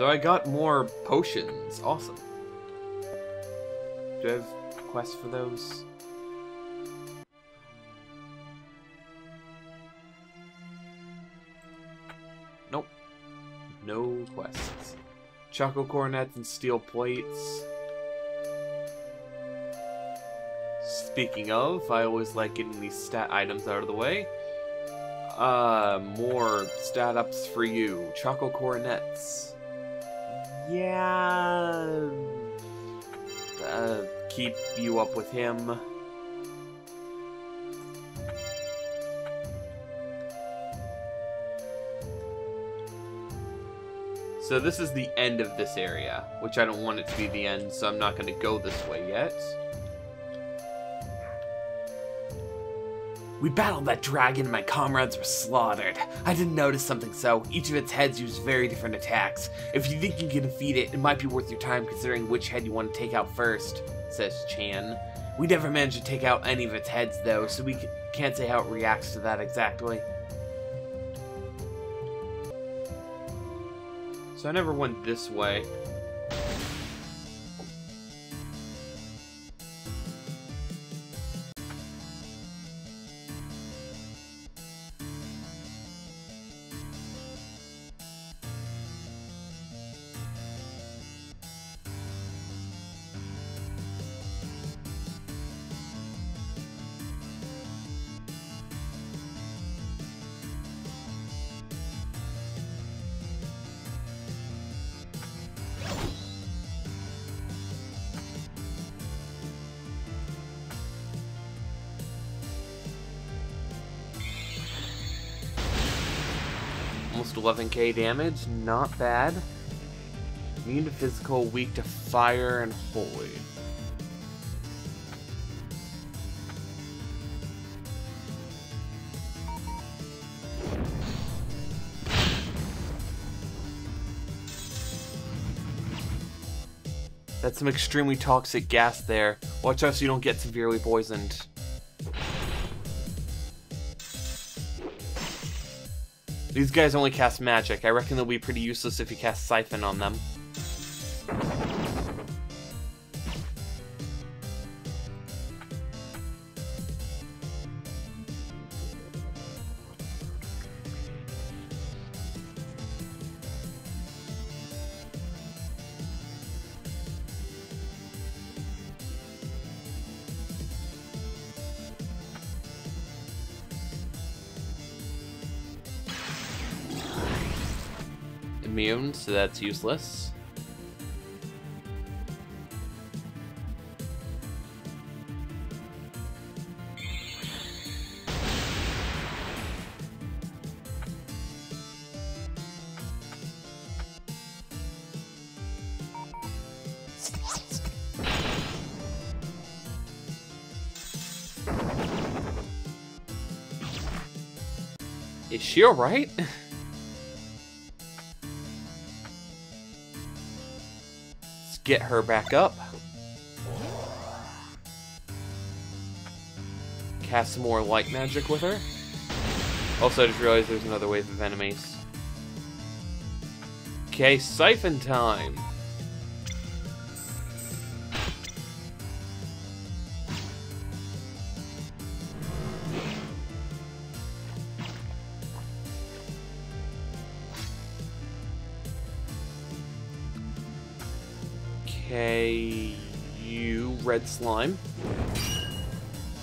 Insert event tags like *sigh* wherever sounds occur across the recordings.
So I got more potions. Awesome. Do I have quests for those? Nope. No quests. Choco cornets and steel plates. Speaking of, I always like getting these stat items out of the way. Uh, more stat ups for you. Choco cornets. Yeah. Uh, keep you up with him. So this is the end of this area, which I don't want it to be the end, so I'm not going to go this way yet. We battled that dragon and my comrades were slaughtered. I didn't notice something so. Each of its heads used very different attacks. If you think you can defeat it, it might be worth your time considering which head you want to take out first, says Chan. We never managed to take out any of its heads though, so we can't say how it reacts to that exactly. So I never went this way. Almost 11k damage, not bad. Immune to physical, weak to fire and holy. That's some extremely toxic gas there. Watch out so you don't get severely poisoned. These guys only cast magic. I reckon they'll be pretty useless if you cast Siphon on them. So that's useless. Is she alright? *laughs* get her back up. Cast some more light magic with her. Also, I just realized there's another wave of enemies. Okay, siphon time. Red slime.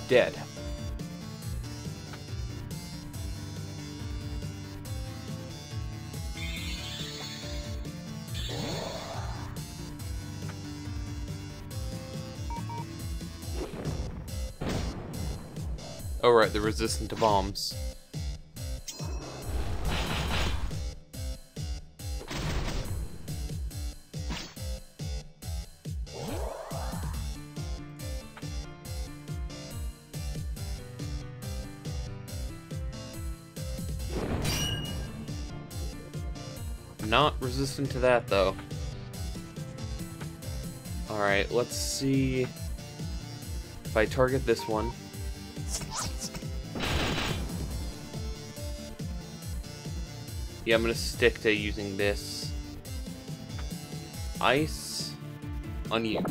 Dead. Oh right, they're resistant to bombs. Resistant to that, though. Alright, let's see if I target this one. Yeah, I'm gonna stick to using this. ice on you.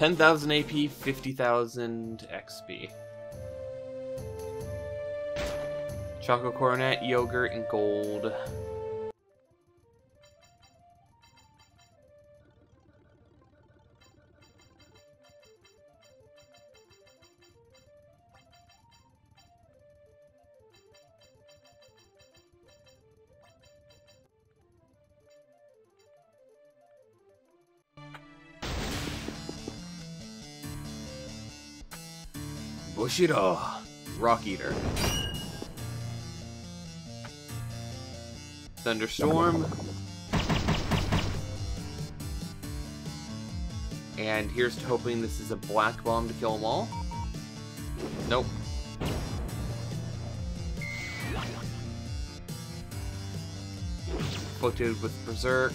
10,000 AP, 50,000 XP. Chocolate Cornet, yogurt, and gold. Bushido, Rock Eater. Thunderstorm. And here's to hoping this is a black bomb to kill them all. Nope. Afflicted with Berserk.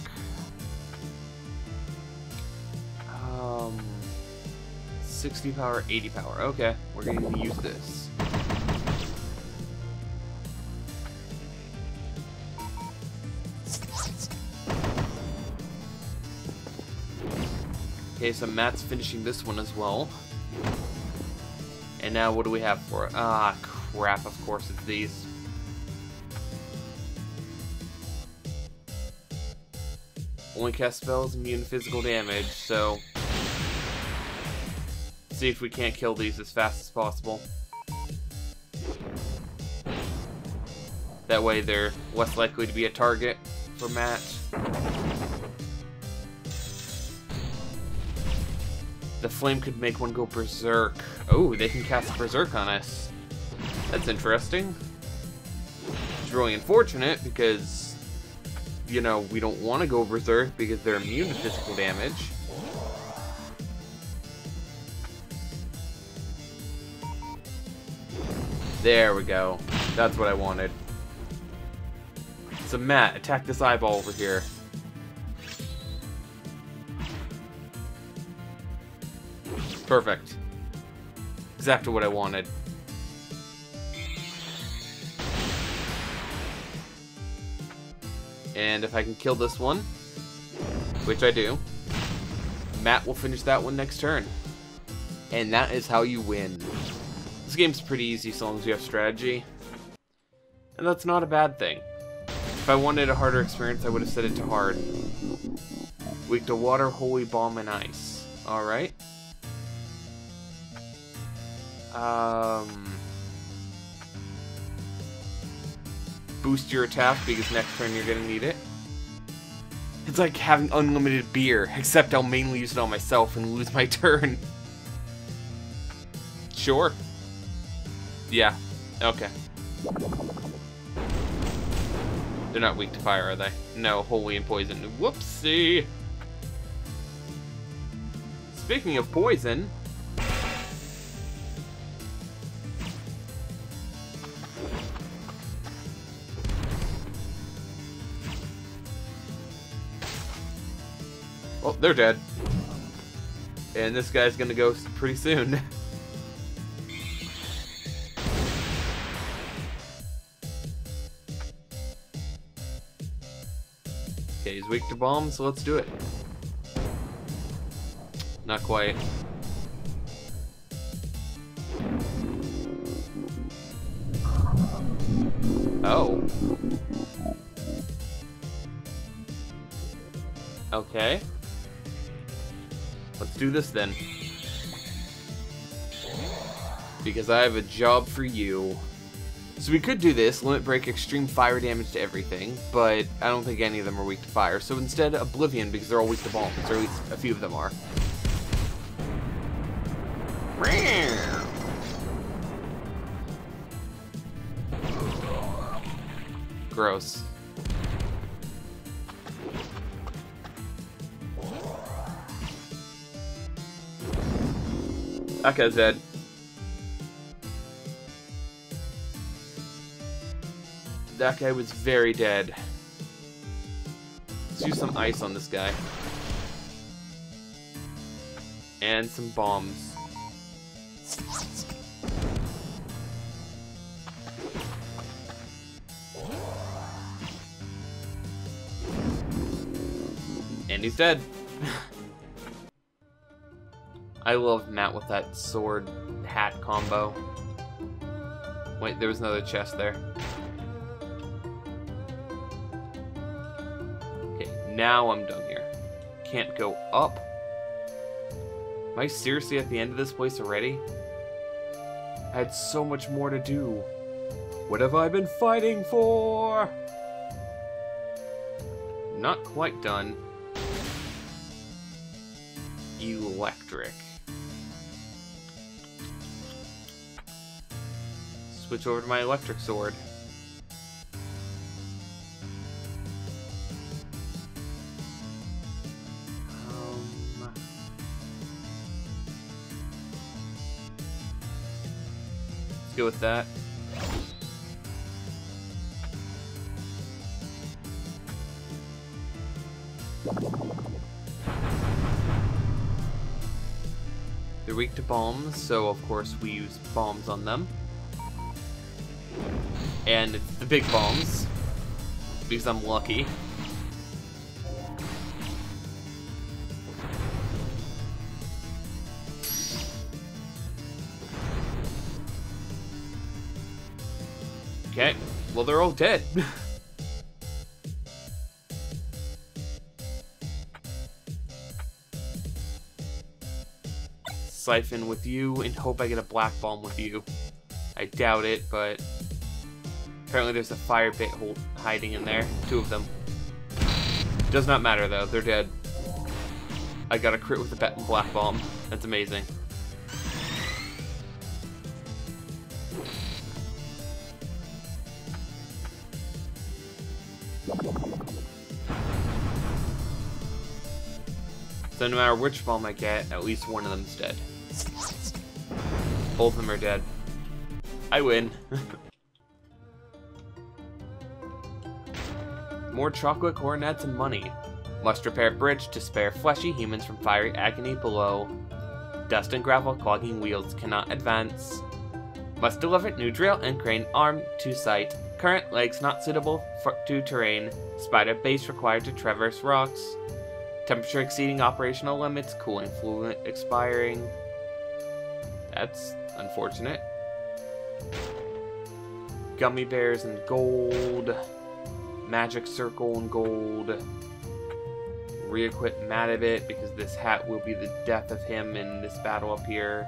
60 power, 80 power. Okay, we're going to use this. Okay, so Matt's finishing this one as well. And now what do we have for it? Ah, crap, of course it's these. Only cast spells immune physical damage, so... See if we can't kill these as fast as possible. That way they're less likely to be a target for Matt. The flame could make one go berserk. Oh, they can cast berserk on us. That's interesting. It's really unfortunate because, you know, we don't want to go berserk because they're immune to physical damage. There we go. That's what I wanted. So Matt, attack this eyeball over here. Perfect. Exactly what I wanted. And if I can kill this one, which I do, Matt will finish that one next turn. And that is how you win. This game's pretty easy so long as you have strategy. And that's not a bad thing. If I wanted a harder experience, I would have set it to hard. Weak to water, holy bomb, and ice. Alright. Um, boost your attack because next turn you're gonna need it. It's like having unlimited beer, except I'll mainly use it on myself and lose my *laughs* turn. Sure. Yeah. Okay. They're not weak to fire, are they? No, holy and poison. Whoopsie! Speaking of poison, Oh, they're dead. And this guy's gonna go pretty soon. *laughs* he's weak to bomb, so let's do it. Not quite. Oh. Okay. Let's do this then. Because I have a job for you. So we could do this, Limit Break extreme fire damage to everything, but I don't think any of them are weak to fire. So instead, Oblivion, because they're all weak to bombs, or at least a few of them are. Gross. That guy's dead. That guy was very dead. Let's use some ice on this guy. And some bombs. And he's dead. *laughs* I love Matt with that sword hat combo. Wait, there was another chest there. Now I'm done here. Can't go up. Am I seriously at the end of this place already? I had so much more to do. What have I been fighting for? Not quite done. Electric. Switch over to my electric sword. With that. They're weak to bombs, so of course we use bombs on them. And the big bombs, because I'm lucky. They're all dead. *laughs* Siphon with you and hope I get a black bomb with you. I doubt it, but apparently there's a fire bit hold hiding in there. Two of them. Does not matter though, they're dead. I got a crit with and black bomb. That's amazing. So no matter which bomb I get, at least one of them's dead. Both of them are dead. I win. *laughs* More chocolate cornets and money. Must repair bridge to spare fleshy humans from fiery agony below. Dust and gravel clogging wheels cannot advance. Must deliver new drill and Crane arm to site. Current legs not suitable for, to terrain. Spider base required to traverse rocks. Temperature exceeding operational limits. Cooling fluid expiring. That's unfortunate. Gummy bears and gold. Magic circle and gold. Re-equip Matavit because this hat will be the death of him in this battle up here.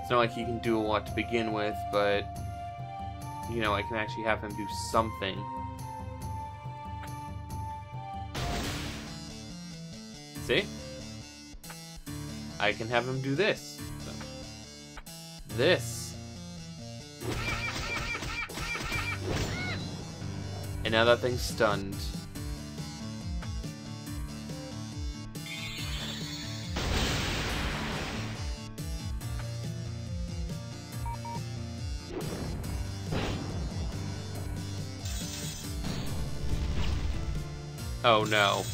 It's not like he can do a lot to begin with, but you know, I can actually have him do something. See? I can have him do this. So. This. And now that thing's stunned. Oh no.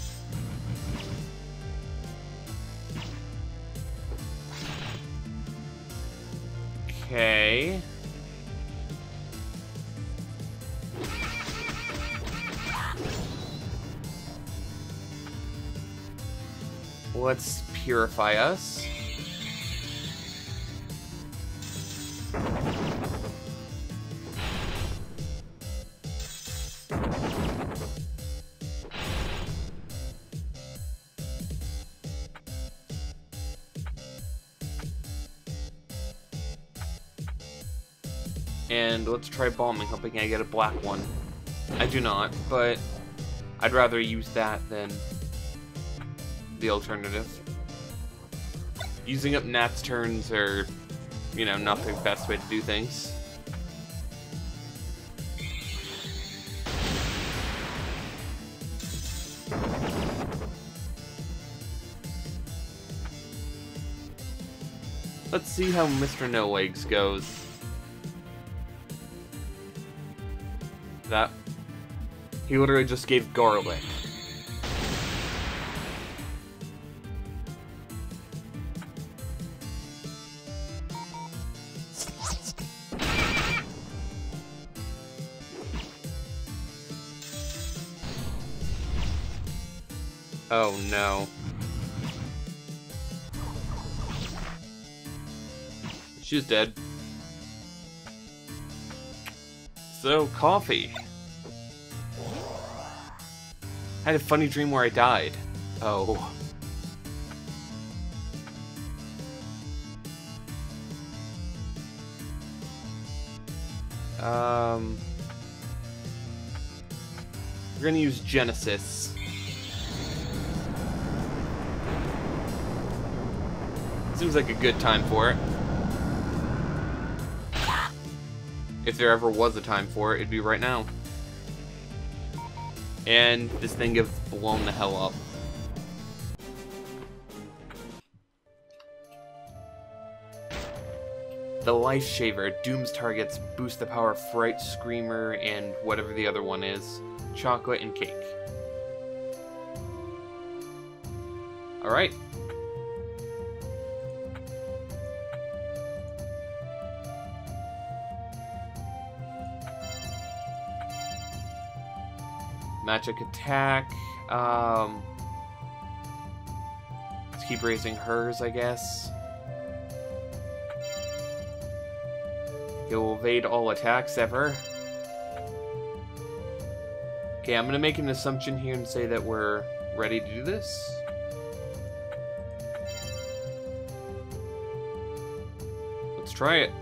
Purify us. And let's try bombing, hoping I get a black one. I do not, but I'd rather use that than the alternative. Using up Nat's turns are, you know, not the best way to do things. Let's see how Mr. No Legs goes. That... He literally just gave garlic. Oh no. She's dead. So, coffee. I had a funny dream where I died. Oh. Um... We're gonna use Genesis. Seems like a good time for it. If there ever was a time for it, it'd be right now. And this thing gets blown the hell up. The Life Shaver dooms targets, boost the power of Fright, Screamer, and whatever the other one is. Chocolate and cake. Alright. Magic attack. Um, let's keep raising hers, I guess. He'll evade all attacks ever. Okay, I'm gonna make an assumption here and say that we're ready to do this. Let's try it.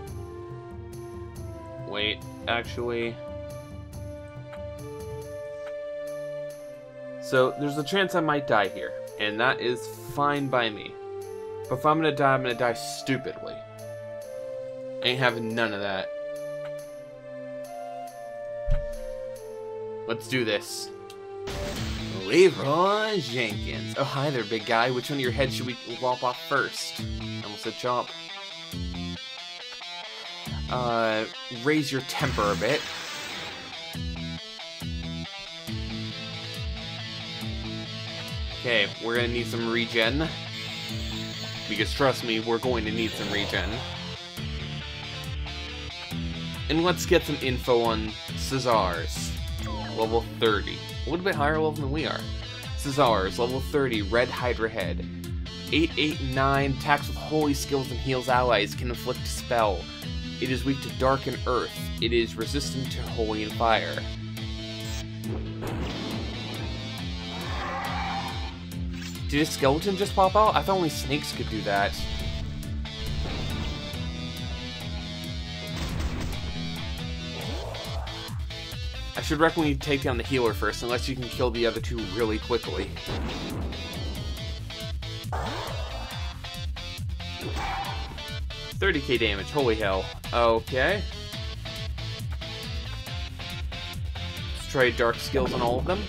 Wait, actually... So there's a chance I might die here, and that is fine by me. But if I'm gonna die, I'm gonna die stupidly. Ain't having none of that. Let's do this. Leroy Jenkins. Oh, hi there, big guy. Which one of your heads should we lop off first? I almost said chop. Uh, raise your temper a bit. Okay, we're gonna need some regen. Because trust me, we're going to need some regen. And let's get some info on Caesar's. Level 30. A little bit higher level than we are. Caesar's, level 30, Red Hydra Head. 889, attacks with holy skills and heals allies, can inflict spell. It is weak to dark and earth. It is resistant to holy and fire. Did a skeleton just pop out? I thought only snakes could do that. I should recommend you take down the healer first, unless you can kill the other two really quickly. Thirty K damage, holy hell. Okay. Let's try dark skills on all of them.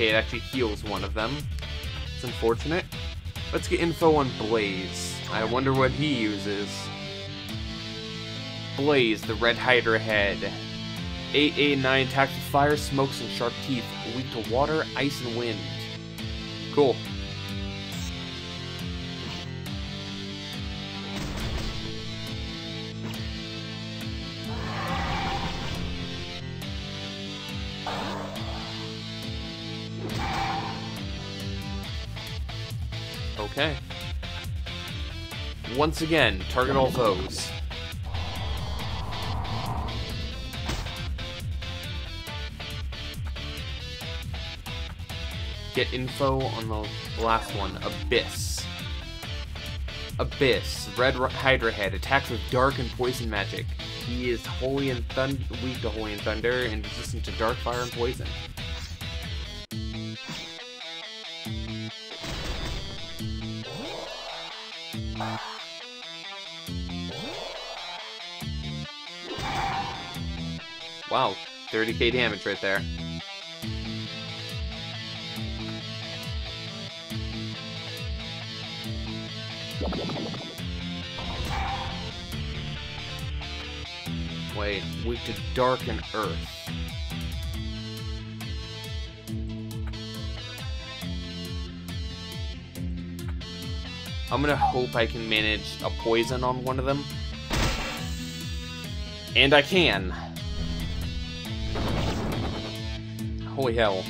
Okay, it actually heals one of them. It's unfortunate. Let's get info on Blaze. I wonder what he uses. Blaze, the Red Hydra head. 889 attacks with fire, smokes, and sharp teeth. Weak to water, ice, and wind. Cool. Once again, target all foes. Get info on the last one, Abyss. Abyss, Red Hydra Head, attacks with dark and poison magic. He is holy and thund weak to holy and thunder and resistant to dark fire and poison. Wow, 30k damage right there. Wait, weak to dark and earth. I'm gonna hope I can manage a poison on one of them. And I can. Holy hell.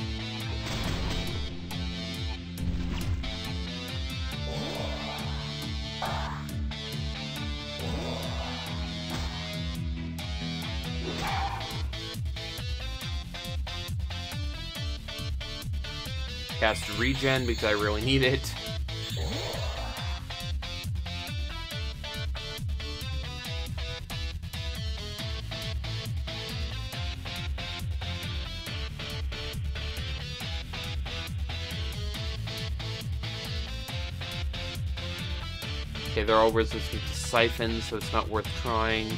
Cast regen because I really need it. All resistant to Siphon, so it's not worth trying.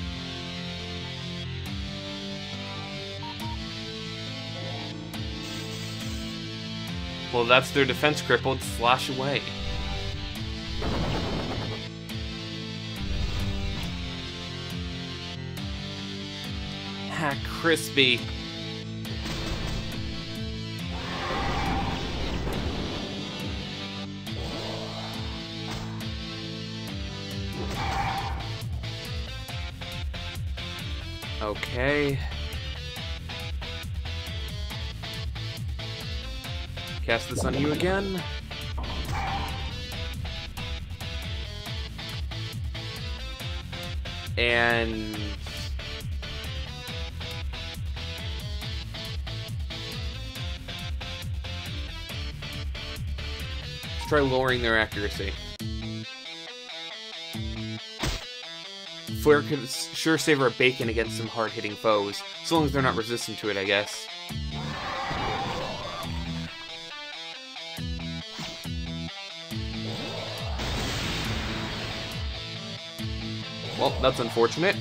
Well, that's their defense crippled. Slash away. Ha, crispy. Okay. Cast this on you again. And... Let's try lowering their accuracy. Flare could sure save our bacon against some hard-hitting foes, as long as they're not resistant to it, I guess. Well, that's unfortunate.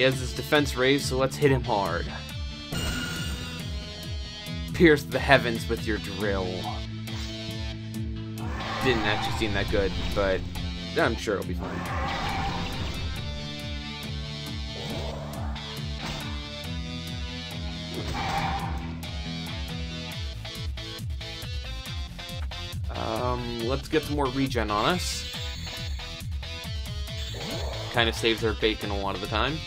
He has his defense raised, so let's hit him hard. Pierce the heavens with your drill. Didn't actually seem that good, but I'm sure it'll be fine. Um, let's get some more regen on us. Kind of saves our bacon a lot of the time.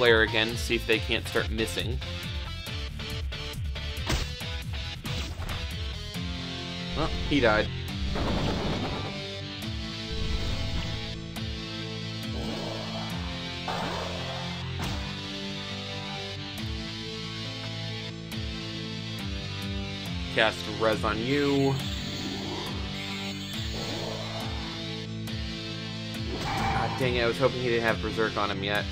Flare again, see if they can't start missing. Oh, he died. Cast Res on you. God dang it, I was hoping he didn't have Berserk on him yet.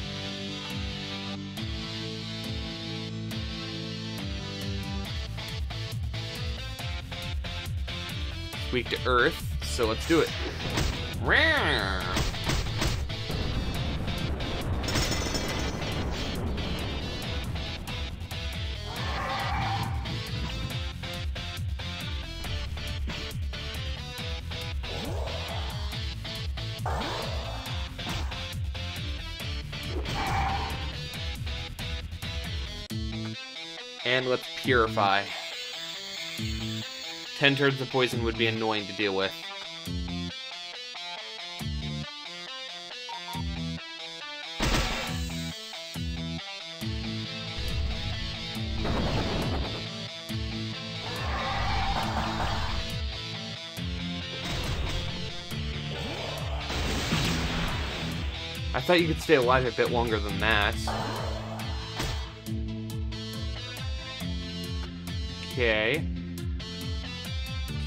Weak to Earth, so let's do it. And let's purify. Ten turns of poison would be annoying to deal with. I thought you could stay alive a bit longer than that. Okay.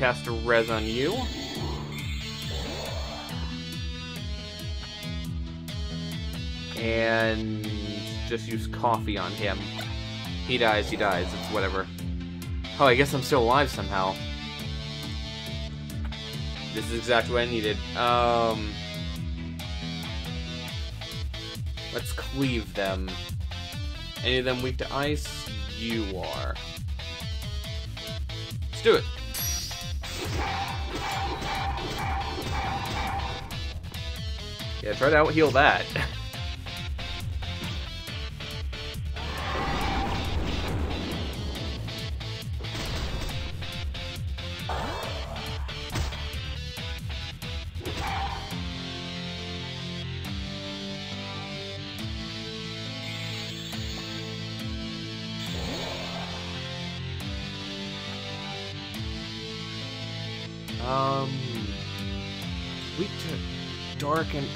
Cast a res on you. And just use coffee on him. He dies, he dies, it's whatever. Oh, I guess I'm still alive somehow. This is exactly what I needed. Um, let's cleave them. Any of them weak to ice? You are. Let's do it. Yeah, try to out heal that.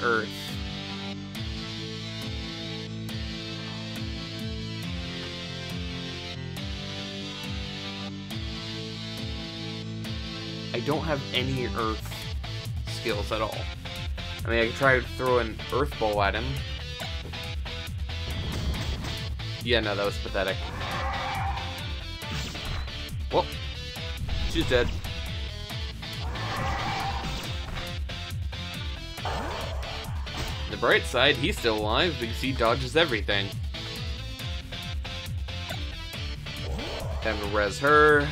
Earth. I don't have any earth skills at all. I mean, I could try to throw an earth ball at him. Yeah, no, that was pathetic. Well, she's dead. The bright side, he's still alive because he dodges everything. Time to res her.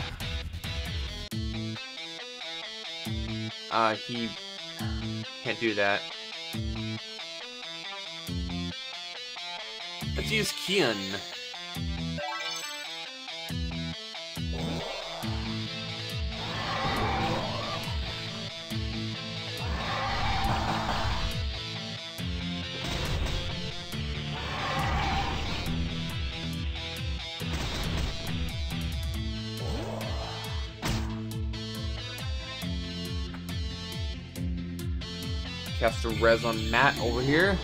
Uh, he can't do that. Let's use Kian. Res on Matt over here.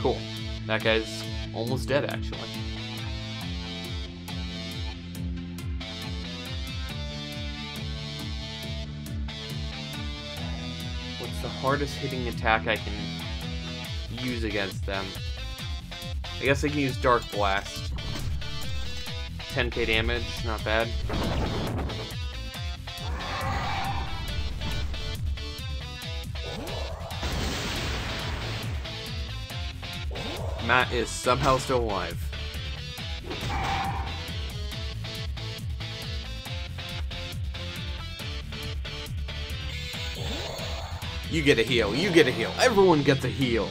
Cool. That guy's almost dead, actually. What's the hardest hitting attack I can use against them? I guess I can use Dark Blast. 10k damage, not bad. Matt is somehow still alive. You get a heal, you get a heal. Everyone gets a heal.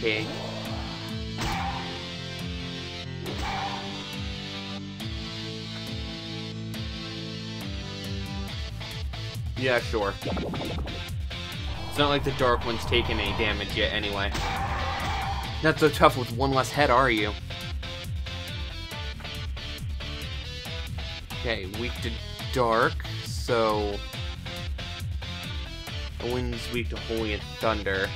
20k. Yeah, sure. It's not like the Dark One's taken any damage yet anyway. Not so tough with one less head, are you? Okay, weak to Dark, so... Owens weak to Holy and Thunder.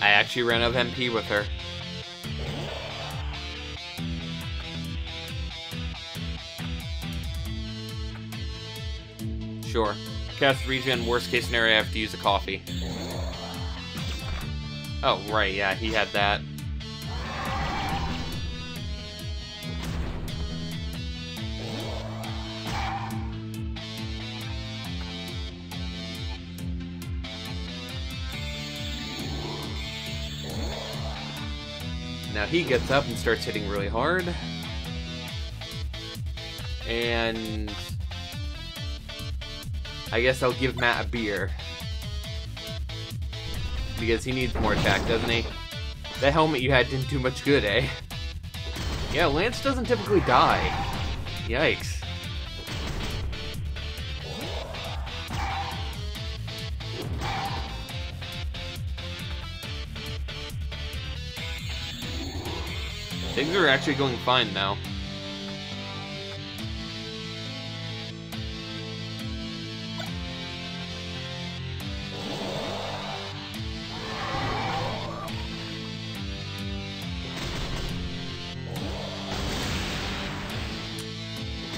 I actually ran out of MP with her. Sure. Cast regen, worst case scenario, I have to use a coffee. Oh, right, yeah, he had that. He gets up and starts hitting really hard. And I guess I'll give Matt a beer. Because he needs more attack, doesn't he? That helmet you had didn't do much good, eh? Yeah, Lance doesn't typically die. Yikes. Actually going fine now.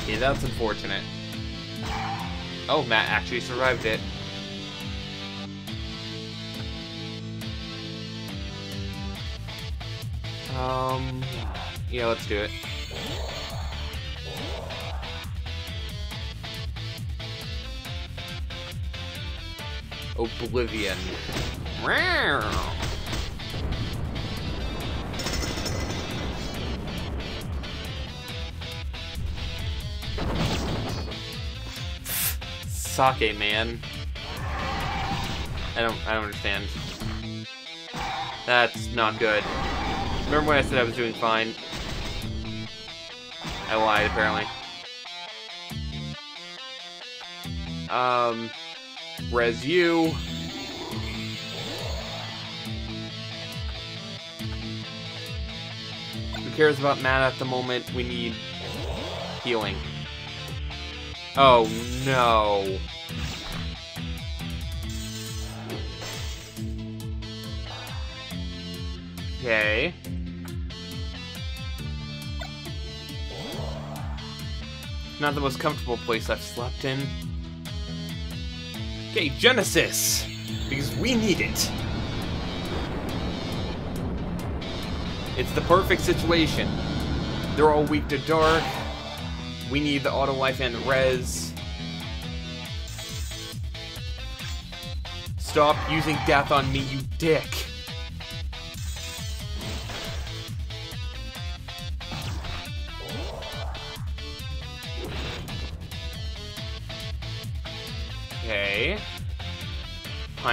Yeah, that's unfortunate. Oh, Matt actually survived it. Um, yeah, let's do it. Oblivion. Sake, man. I don't, I don't understand. That's not good. Remember when I said I was doing fine? I lied, apparently. Um, res you. Who cares about Matt at the moment? We need healing. Oh no. Okay. Not the most comfortable place I've slept in. Okay, Genesis! Because we need it! It's the perfect situation. They're all weak to dark. We need the auto life and res. Stop using death on me, you dick.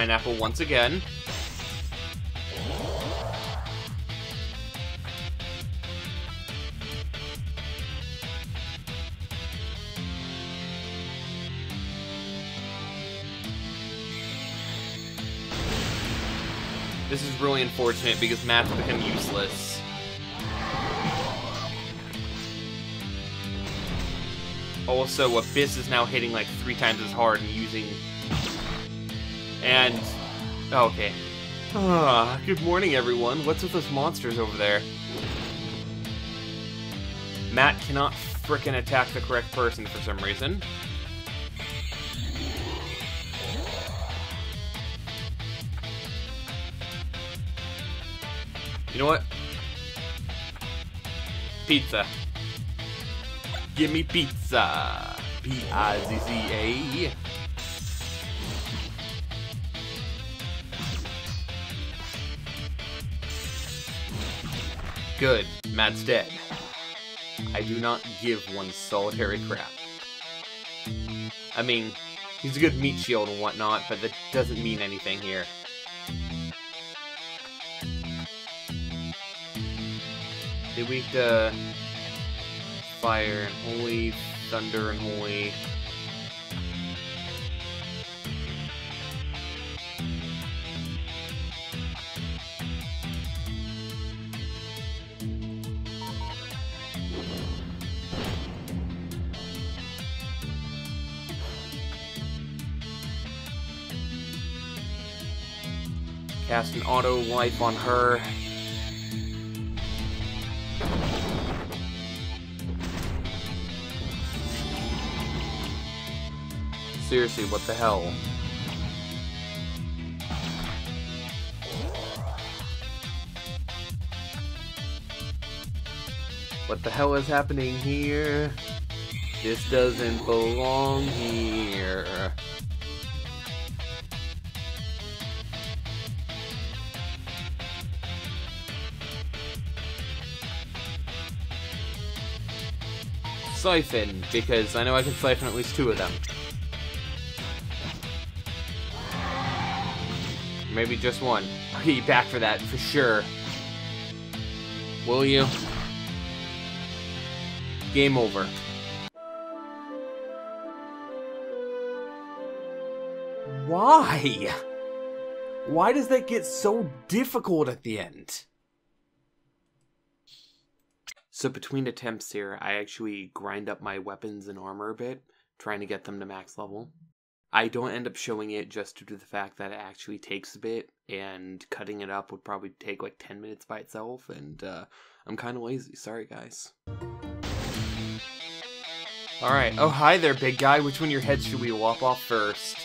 Pineapple once again. This is really unfortunate because Matt's become useless. Also, Abyss is now hitting like three times as hard and using... And... Oh, okay. Ah, good morning, everyone. What's with those monsters over there? Matt cannot frickin' attack the correct person for some reason. You know what? Pizza. Give me pizza. P-I-Z-Z-A. Good. Matt's dead. I do not give one solitary crap. I mean, he's a good meat shield and whatnot, but that doesn't mean anything here. They weak to fire and holy, thunder and holy. Cast an auto life on her. Seriously, what the hell? What the hell is happening here? This doesn't belong here. Siphon, because I know I can siphon at least two of them. Maybe just one. I'll get you back for that, for sure. Will you? Game over. Why? Why does that get so difficult at the end? So between attempts here, I actually grind up my weapons and armor a bit, trying to get them to max level. I don't end up showing it just due to the fact that it actually takes a bit, and cutting it up would probably take like 10 minutes by itself, and uh, I'm kind of lazy. Sorry, guys. Alright, oh hi there, big guy. Which one of your heads should we lop off first?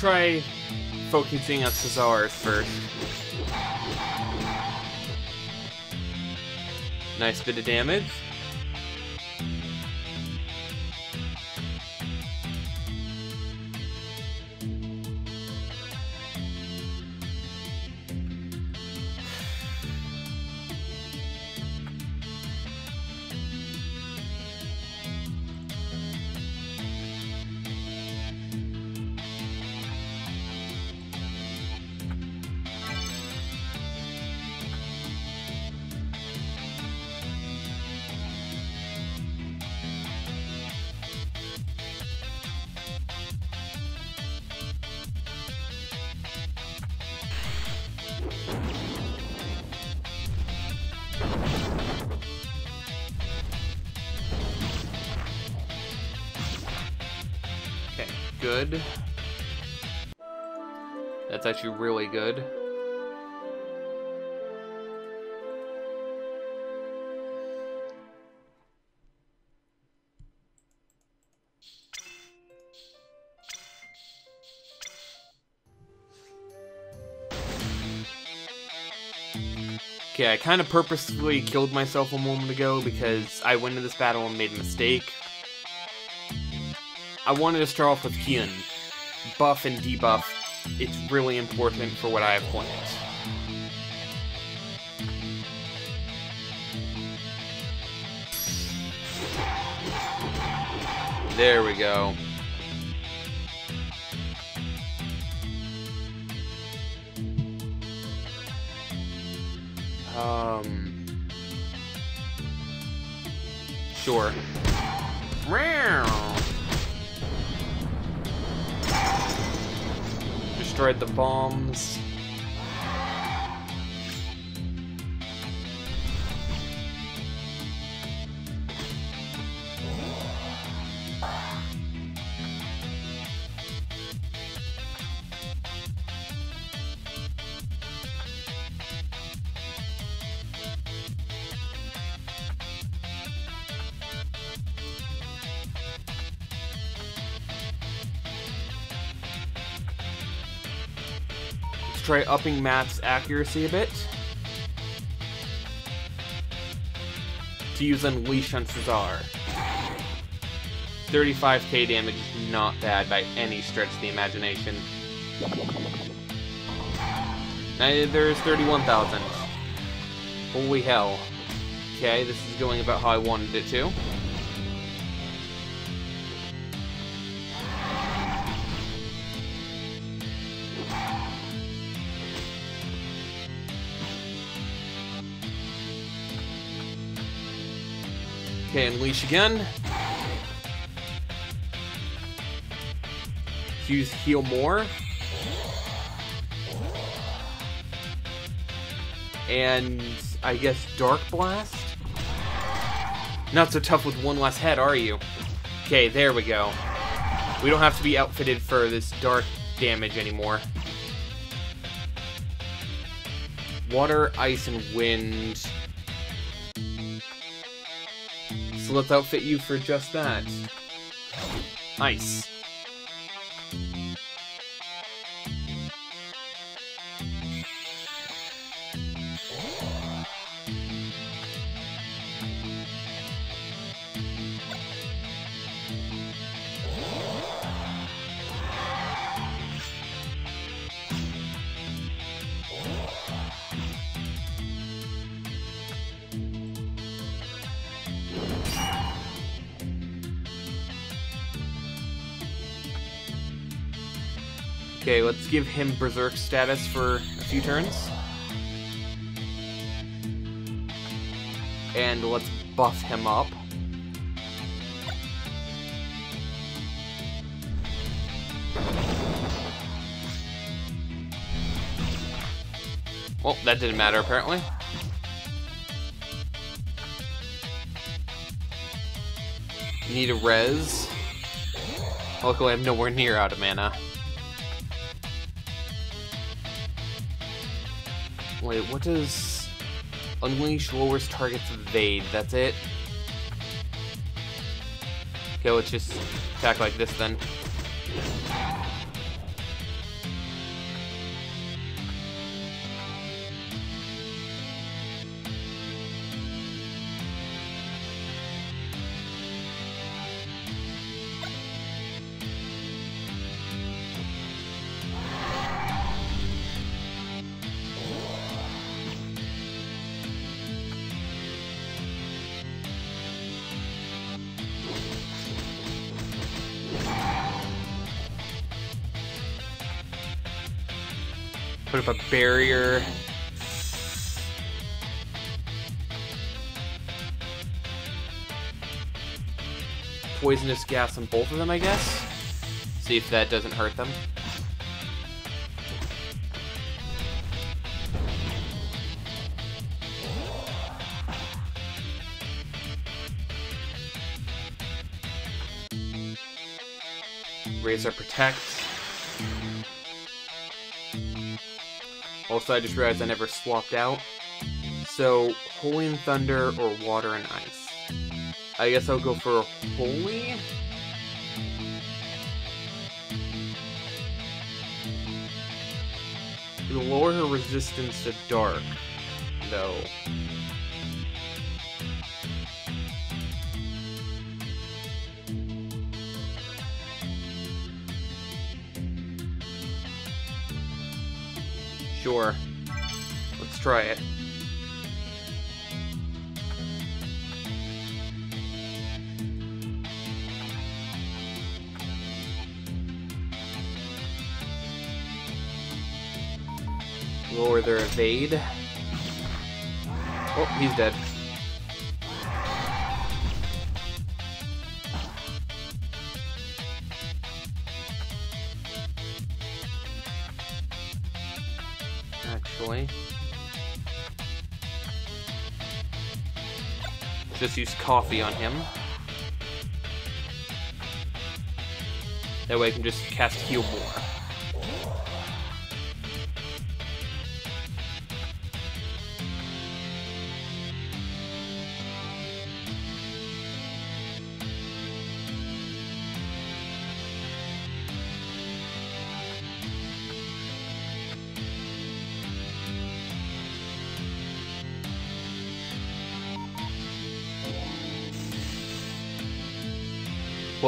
Try focusing on Cesar's first. Nice bit of damage. Actually really good. Okay, I kind of purposefully killed myself a moment ago because I went into this battle and made a mistake. I wanted to start off with Kyun. Buff and debuff, it's really important for what I have planned. There we go. Um. Sure. Meow. Destroyed the bombs. Try upping Matt's accuracy a bit. To use Unleash on Cesar. 35k damage is not bad by any stretch of the imagination. Now, there's 31,000. Holy hell. Okay, this is going about how I wanted it to. Okay, unleash again. Use heal more. And I guess Dark Blast? Not so tough with one less head, are you? Okay, there we go. We don't have to be outfitted for this dark damage anymore. Water, ice, and wind. So let's outfit you for just that. Ice. Give him Berserk status for a few turns. And let's buff him up. Well, that didn't matter apparently. Need a res. Luckily, I'm nowhere near out of mana. Wait, what does... Unleash lowers target's evade, that's it? Okay, let's just attack like this then. Barrier. Poisonous gas on both of them, I guess. See if that doesn't hurt them. Razor Protect. I just realized I never swapped out. So, Holy and Thunder or Water and Ice? I guess I'll go for Holy. Lower her resistance to Dark, though. Sure. Let's try it. Lower their evade. Oh, he's dead. Just use coffee on him. That way I can just cast heal more.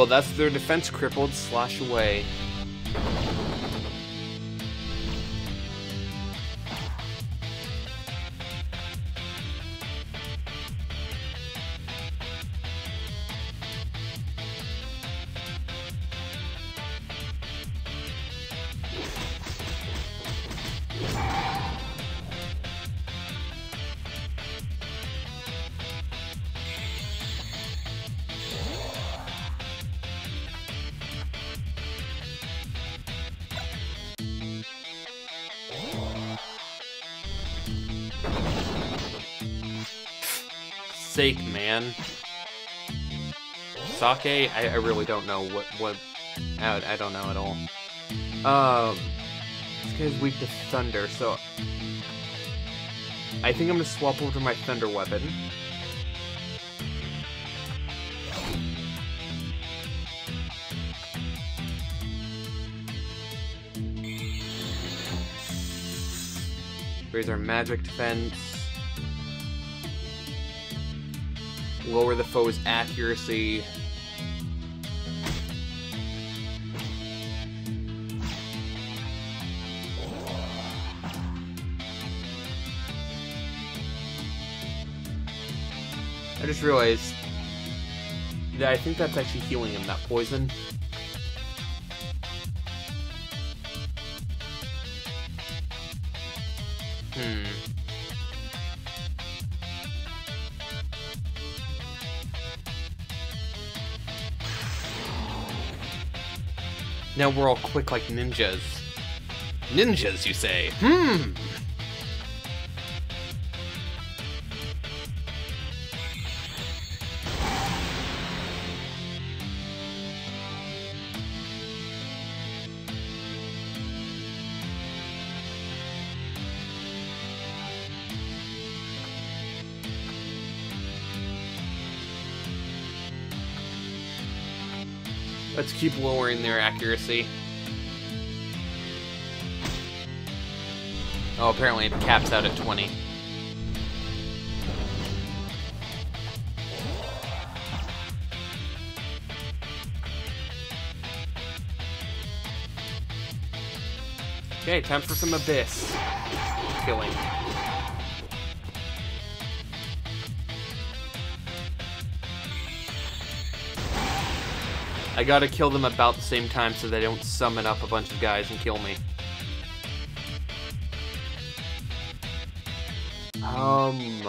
Well, that's their defense crippled. Slash away. Sake, man. Sake? I, I really don't know what what. I, I don't know at all. Um, this guy's weak to thunder, so I think I'm gonna swap over to my thunder weapon. Raise our magic defense. Lower the foe's accuracy. I just realized that I think that's actually healing him, that poison. Now we're all quick like ninjas. Ninjas, you say? Hmm. Let's keep lowering their accuracy. Oh, apparently it caps out at 20. Okay, time for some Abyss. Killing. I gotta kill them about the same time so they don't summon up a bunch of guys and kill me. Um...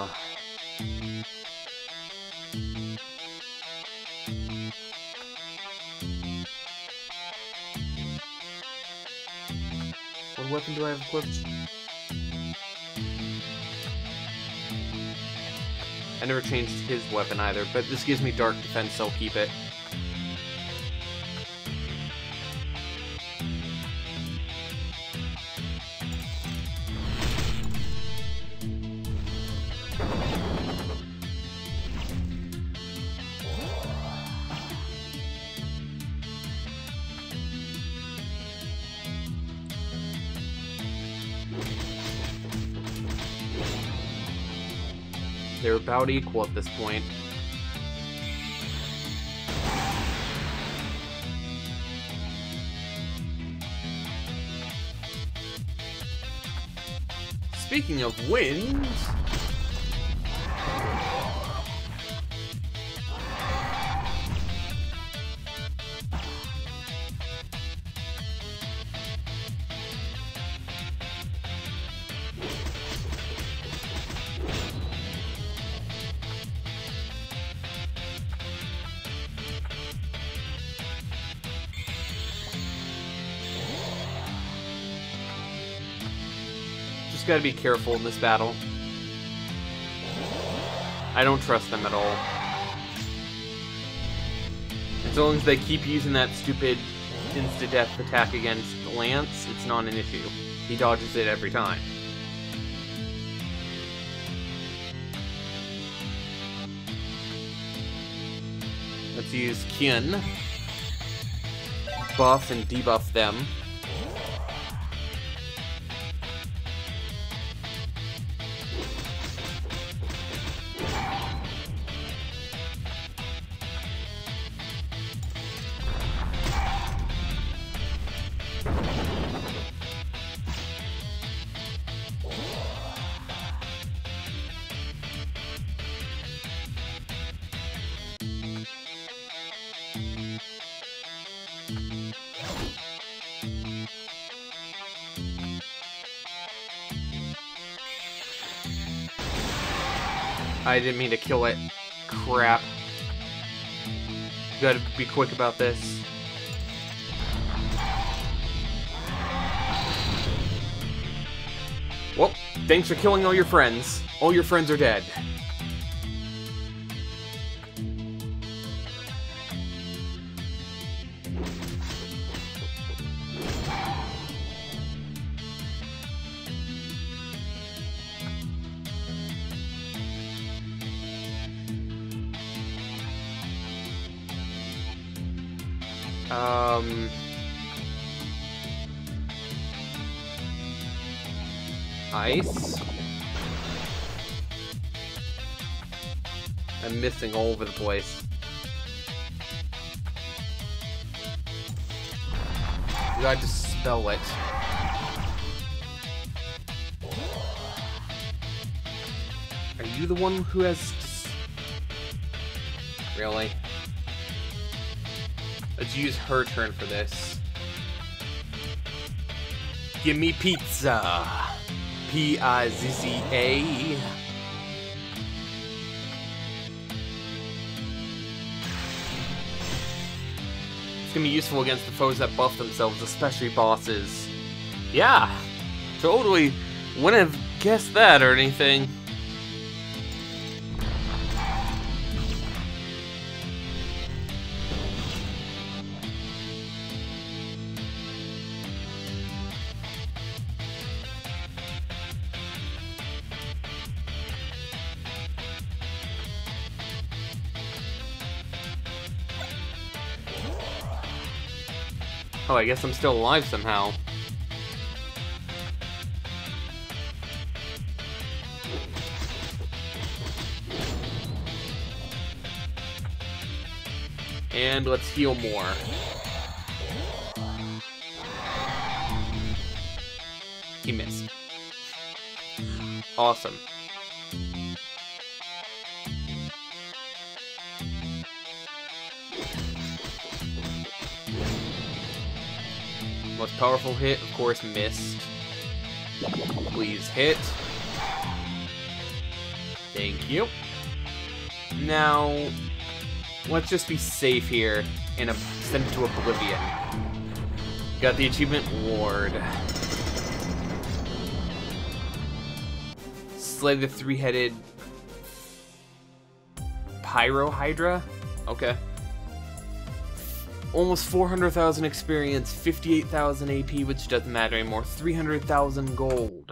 What weapon do I have equipped? I never changed his weapon either, but this gives me dark defense, so I'll keep it. They're about equal at this point. Speaking of wind... gotta be careful in this battle. I don't trust them at all. As long as they keep using that stupid insta-death attack against Lance, it's not an issue. He dodges it every time. Let's use Kyun. Buff and debuff them. I didn't mean to kill it. Crap. Gotta be quick about this. Well, thanks for killing all your friends. All your friends are dead. I'm all over the place. You gotta dispel it. Are you the one who has... Really? Let's use her turn for this. Give me pizza. P-I-Z-Z-A. It's gonna be useful against the foes that buff themselves, especially bosses. Yeah, totally. Wouldn't have guessed that or anything. Oh, I guess I'm still alive somehow. And let's heal more. He missed. Awesome. Powerful hit, of course, missed. Please hit. Thank you. Now, let's just be safe here and send it to Oblivion. Got the achievement Ward. Slay the three-headed Pyrohydra? Okay. Almost 400,000 experience, 58,000 AP, which doesn't matter anymore, 300,000 gold.